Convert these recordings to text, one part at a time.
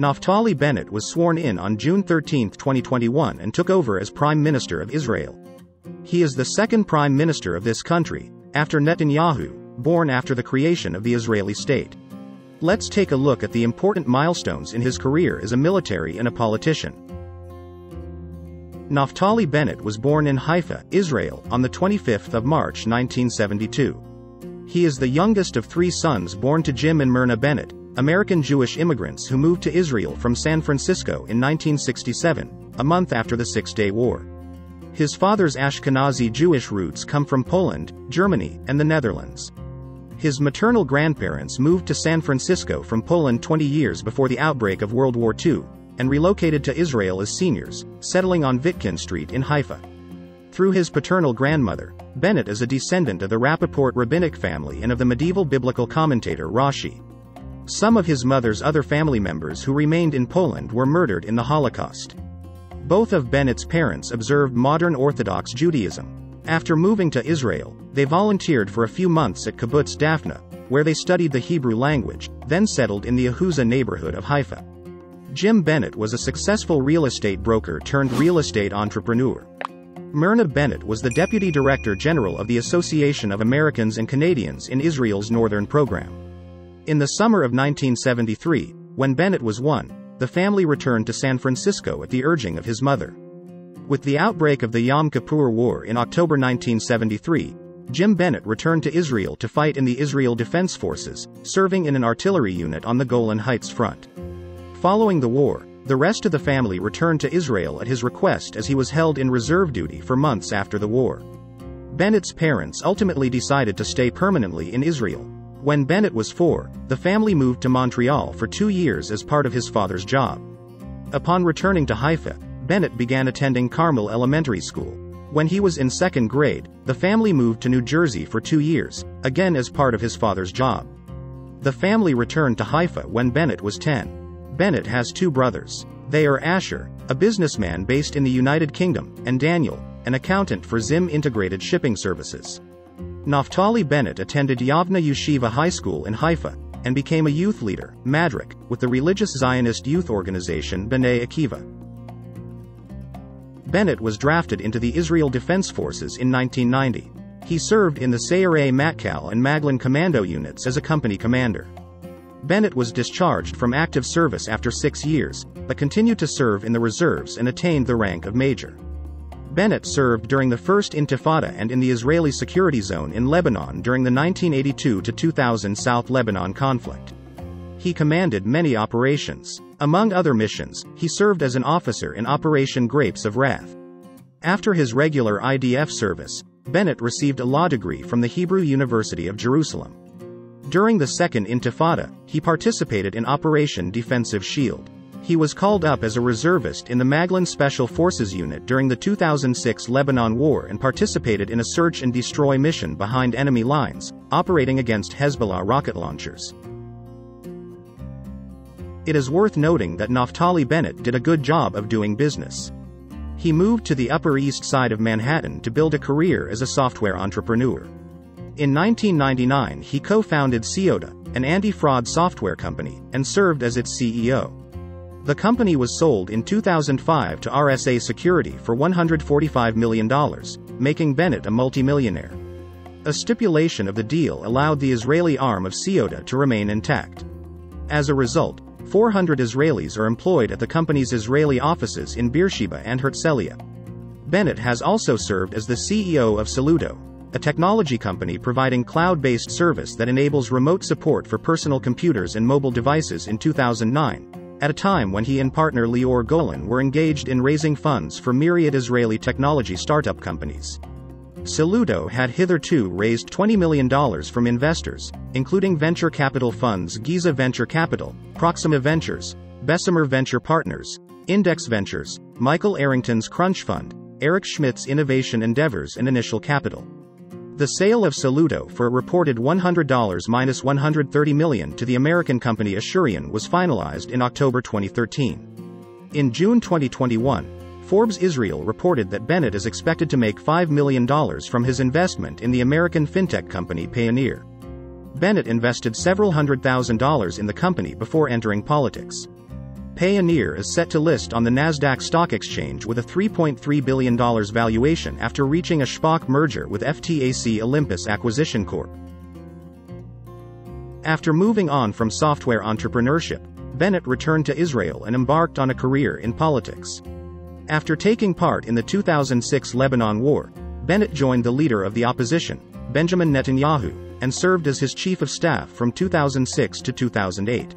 Naftali Bennett was sworn in on June 13, 2021 and took over as Prime Minister of Israel. He is the second Prime Minister of this country, after Netanyahu, born after the creation of the Israeli state. Let's take a look at the important milestones in his career as a military and a politician. Naftali Bennett was born in Haifa, Israel, on the 25th of March 1972. He is the youngest of three sons born to Jim and Myrna Bennett, American Jewish immigrants who moved to Israel from San Francisco in 1967, a month after the Six Day War. His father's Ashkenazi Jewish roots come from Poland, Germany, and the Netherlands. His maternal grandparents moved to San Francisco from Poland 20 years before the outbreak of World War II, and relocated to Israel as seniors, settling on Vitkin Street in Haifa. Through his paternal grandmother, Bennett is a descendant of the Rappaport rabbinic family and of the medieval biblical commentator Rashi. Some of his mother's other family members who remained in Poland were murdered in the Holocaust. Both of Bennett's parents observed modern Orthodox Judaism. After moving to Israel, they volunteered for a few months at Kibbutz Daphna, where they studied the Hebrew language, then settled in the Ahuza neighborhood of Haifa. Jim Bennett was a successful real estate broker turned real estate entrepreneur. Myrna Bennett was the Deputy Director General of the Association of Americans and Canadians in Israel's Northern Program. In the summer of 1973, when Bennett was one, the family returned to San Francisco at the urging of his mother. With the outbreak of the Yom Kippur War in October 1973, Jim Bennett returned to Israel to fight in the Israel Defense Forces, serving in an artillery unit on the Golan Heights front. Following the war, the rest of the family returned to Israel at his request as he was held in reserve duty for months after the war. Bennett's parents ultimately decided to stay permanently in Israel. When Bennett was four, the family moved to Montreal for two years as part of his father's job. Upon returning to Haifa, Bennett began attending Carmel Elementary School. When he was in second grade, the family moved to New Jersey for two years, again as part of his father's job. The family returned to Haifa when Bennett was 10. Bennett has two brothers. They are Asher, a businessman based in the United Kingdom, and Daniel, an accountant for Zim Integrated Shipping Services. Naftali Bennett attended Yavne Yeshiva High School in Haifa, and became a youth leader, Madrik, with the religious Zionist youth organization B'nai Akiva. Bennett was drafted into the Israel Defense Forces in 1990. He served in the Sayeret Matkal and Maglan commando units as a company commander. Bennett was discharged from active service after six years, but continued to serve in the reserves and attained the rank of major. Bennett served during the First Intifada and in the Israeli Security Zone in Lebanon during the 1982-2000 South Lebanon conflict. He commanded many operations. Among other missions, he served as an officer in Operation Grapes of Wrath. After his regular IDF service, Bennett received a law degree from the Hebrew University of Jerusalem. During the Second Intifada, he participated in Operation Defensive Shield. He was called up as a reservist in the Maglan Special Forces Unit during the 2006 Lebanon War and participated in a search and destroy mission behind enemy lines, operating against Hezbollah rocket launchers. It is worth noting that Naftali Bennett did a good job of doing business. He moved to the Upper East Side of Manhattan to build a career as a software entrepreneur. In 1999 he co-founded Cyota, an anti-fraud software company, and served as its CEO. The company was sold in 2005 to RSA Security for $145 million, making Bennett a multimillionaire. A stipulation of the deal allowed the Israeli arm of Cyota to remain intact. As a result, 400 Israelis are employed at the company's Israeli offices in Beersheba and Herzliya. Bennett has also served as the CEO of Soluto, a technology company providing cloud-based service that enables remote support for personal computers and mobile devices in 2009, at a time when he and partner Lior Golan were engaged in raising funds for myriad Israeli technology startup companies. Soluto had hitherto raised $20 million from investors, including venture capital funds Giza Venture Capital, Proxima Ventures, Bessemer Venture Partners, Index Ventures, Michael Arrington's Crunch Fund, Eric Schmidt's Innovation Endeavors and Initial Capital. The sale of Soluto for a reported $100 minus $130 million to the American company Asurion was finalized in October 2013. In June 2021, Forbes Israel reported that Bennett is expected to make $5 million from his investment in the American fintech company Payoneer. Bennett invested several hundred thousand dollars in the company before entering politics. Payoneer is set to list on the Nasdaq Stock Exchange with a $3.3 billion valuation after reaching a SPAC merger with FTAC Olympus Acquisition Corp. After moving on from software entrepreneurship, Bennett returned to Israel and embarked on a career in politics. After taking part in the 2006 Lebanon War, Bennett joined the leader of the opposition, Benjamin Netanyahu, and served as his chief of staff from 2006 to 2008.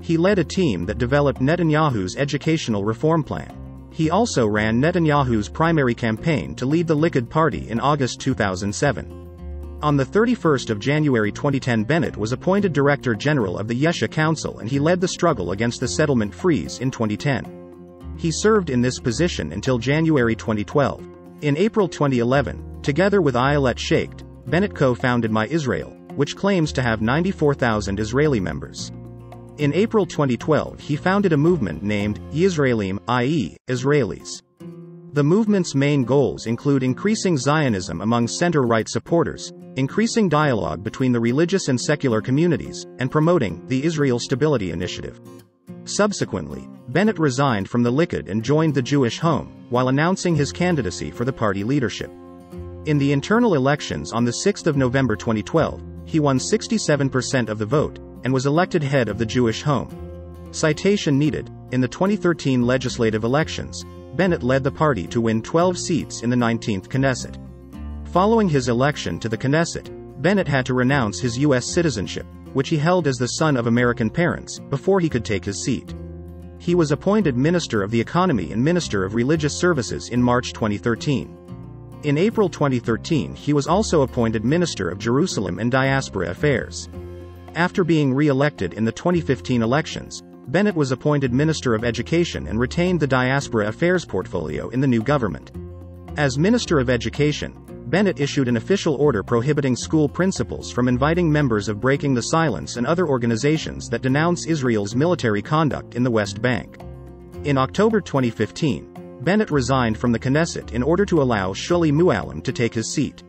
He led a team that developed Netanyahu's educational reform plan. He also ran Netanyahu's primary campaign to lead the Likud party in August 2007. On the 31st of January 2010 Bennett was appointed Director General of the Yesha Council and he led the struggle against the settlement freeze in 2010. He served in this position until January 2012. In April 2011, together with Ayelet Shaked, Bennett co-founded My Israel, which claims to have 94,000 Israeli members. In April 2012 he founded a movement named Yisraelim, i.e., Israelis. The movement's main goals include increasing Zionism among center-right supporters, increasing dialogue between the religious and secular communities, and promoting the Israel Stability Initiative. Subsequently, Bennett resigned from the Likud and joined the Jewish Home, while announcing his candidacy for the party leadership. In the internal elections on the 6th of November 2012, he won 67% of the vote, and was elected head of the Jewish Home. Citation needed, in the 2013 legislative elections, Bennett led the party to win 12 seats in the 19th Knesset. Following his election to the Knesset, Bennett had to renounce his U.S. citizenship, which he held as the son of American parents, before he could take his seat. He was appointed Minister of the Economy and Minister of Religious Services in March 2013. In April 2013 he was also appointed Minister of Jerusalem and Diaspora Affairs. After being re-elected in the 2015 elections, Bennett was appointed Minister of Education and retained the Diaspora Affairs portfolio in the new government. As Minister of Education, Bennett issued an official order prohibiting school principals from inviting members of Breaking the Silence and other organizations that denounce Israel's military conduct in the West Bank. In October 2015, Bennett resigned from the Knesset in order to allow Shuli Mualem to take his seat.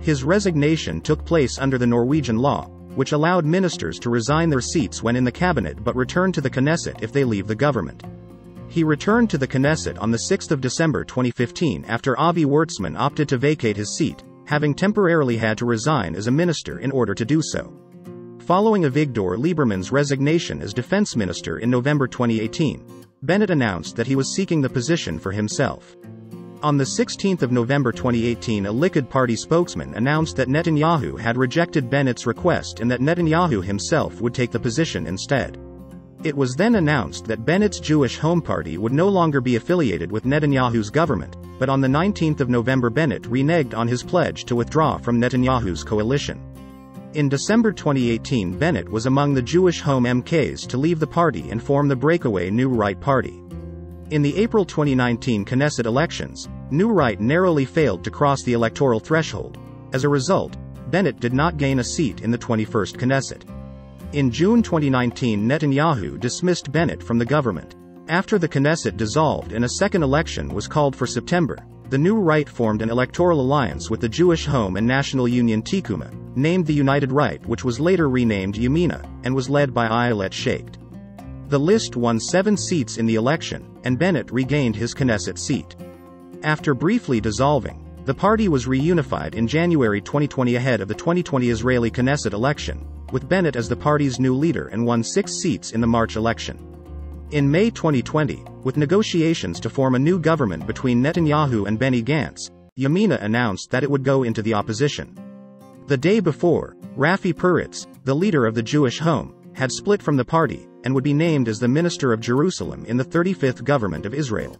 His resignation took place under the Norwegian law, which allowed ministers to resign their seats when in the cabinet but return to the Knesset if they leave the government. He returned to the Knesset on 6 December 2015 after Avi Wortzman opted to vacate his seat, having temporarily had to resign as a minister in order to do so. Following Avigdor Lieberman's resignation as defense minister in November 2018, Bennett announced that he was seeking the position for himself. On the 16th of November 2018 a Likud party spokesman announced that Netanyahu had rejected Bennett's request and that Netanyahu himself would take the position instead. It was then announced that Bennett's Jewish Home Party would no longer be affiliated with Netanyahu's government, but on the 19th of November Bennett reneged on his pledge to withdraw from Netanyahu's coalition. In December 2018 Bennett was among the Jewish Home MKs to leave the party and form the breakaway New Right Party. In the April 2019 Knesset elections, New Right narrowly failed to cross the electoral threshold. As a result, Bennett did not gain a seat in the 21st Knesset. In June 2019 Netanyahu dismissed Bennett from the government. After the Knesset dissolved and a second election was called for September, the New Right formed an electoral alliance with the Jewish Home and National Union Tikuma, named the United Right which was later renamed Yamina, and was led by Ayelet Shaked. The list won seven seats in the election, and Bennett regained his Knesset seat. After briefly dissolving, the party was reunified in January 2020 ahead of the 2020 Israeli Knesset election, with Bennett as the party's new leader and won six seats in the March election. In May 2020, with negotiations to form a new government between Netanyahu and Benny Gantz, Yamina announced that it would go into the opposition. The day before, Rafi Peretz, the leader of the Jewish Home, had split from the party, and would be named as the Minister of Jerusalem in the 35th government of Israel.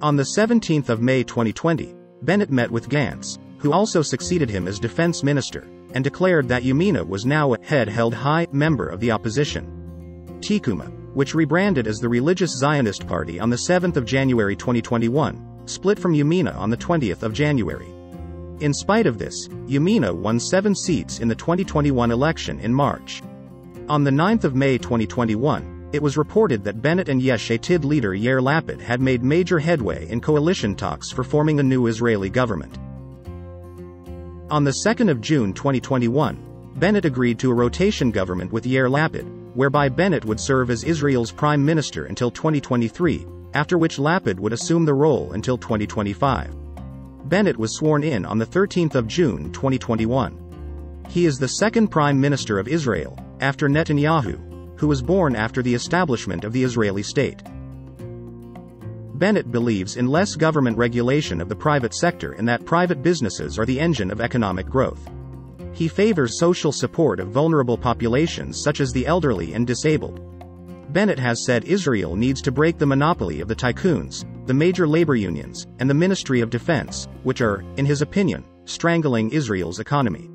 On the 17th of May 2020, Bennett met with Gantz, who also succeeded him as defense minister, and declared that Yamina was now a head-held high member of the opposition. Tikuma, which rebranded as the Religious Zionist Party on the 7th of January 2021, split from Yamina on the 20th of January. In spite of this, Yamina won seven seats in the 2021 election in March. On the 9th of May 2021, it was reported that Bennett and Yesh Atid leader Yair Lapid had made major headway in coalition talks for forming a new Israeli government. On the 2nd of June 2021, Bennett agreed to a rotation government with Yair Lapid, whereby Bennett would serve as Israel's prime minister until 2023, after which Lapid would assume the role until 2025. Bennett was sworn in on the 13th of June 2021. He is the second prime minister of Israel, after Netanyahu, who was born after the establishment of the Israeli state. Bennett believes in less government regulation of the private sector and that private businesses are the engine of economic growth. He favors social support of vulnerable populations such as the elderly and disabled. Bennett has said Israel needs to break the monopoly of the tycoons, the major labor unions, and the Ministry of Defense, which are, in his opinion, strangling Israel's economy.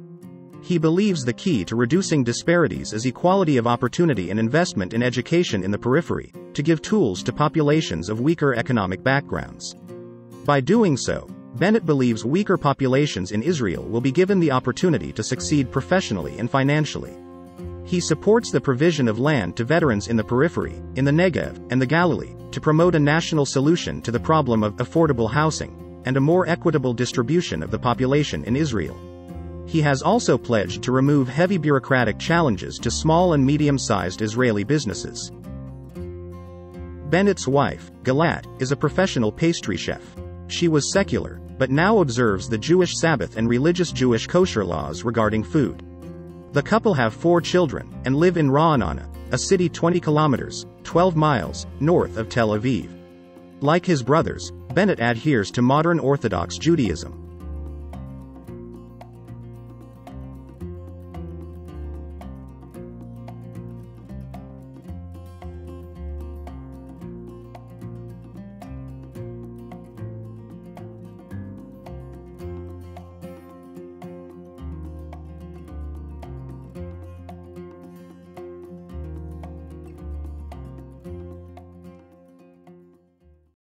He believes the key to reducing disparities is equality of opportunity and investment in education in the periphery, to give tools to populations of weaker economic backgrounds. By doing so, Bennett believes weaker populations in Israel will be given the opportunity to succeed professionally and financially. He supports the provision of land to veterans in the periphery, in the Negev, and the Galilee, to promote a national solution to the problem of affordable housing, and a more equitable distribution of the population in Israel. He has also pledged to remove heavy bureaucratic challenges to small and medium-sized Israeli businesses. Bennett's wife, Gilat, is a professional pastry chef. She was secular, but now observes the Jewish Sabbath and religious Jewish kosher laws regarding food. The couple have four children, and live in Ra'anana, a city 20 kilometers, 12 miles, north of Tel Aviv. Like his brothers, Bennett adheres to modern Orthodox Judaism.